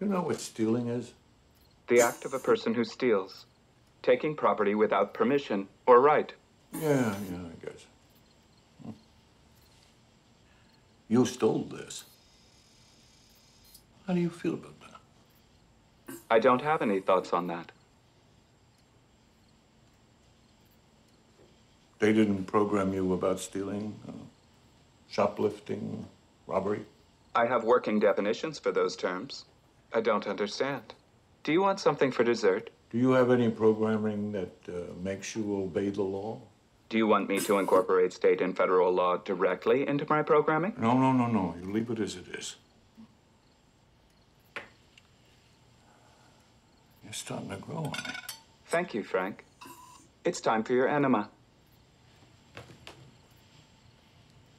You know what stealing is? The act of a person who steals, taking property without permission or right. Yeah, yeah, I guess. Hmm. You stole this. How do you feel about that? I don't have any thoughts on that. They didn't program you about stealing, uh, shoplifting, robbery? I have working definitions for those terms. I don't understand. Do you want something for dessert? Do you have any programming that uh, makes you obey the law? Do you want me to incorporate state and federal law directly into my programming? No, no, no, no. You leave it as it is. You're starting to grow on me. Thank you, Frank. It's time for your enema.